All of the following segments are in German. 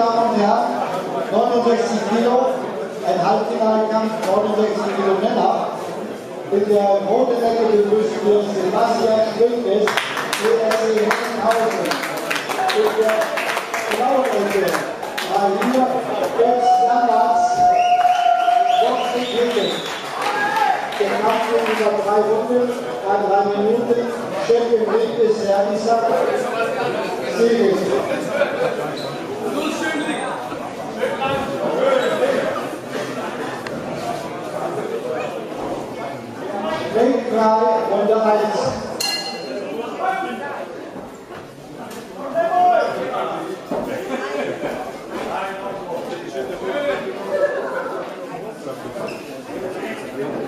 Damen und Herren, 69 Kilo, ein Halbfinalkampf, 69 Kilo Männer. In der roten Ecke begrüßen wir Sebastian Schwingnes, ESC Heckenhausen. In der blauen Ecke Maria Götz Lammertz, Boxen Kicken. Der Kampf in dieser drei Runden, bei drei Minuten, Chef im Ring ist Herr Isaac Sieges. Frage Runde 1. Thank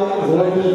Now,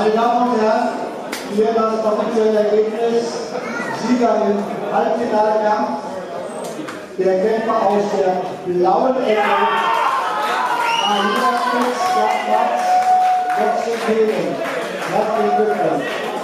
Meine Damen und Herren, hier das offizielle Ergebnis. Sieger im Halbfinalkampf, der Kämpfer aus der blauen Ecke, Ahina Fritz, Platz, Herzlichen Glückwunsch.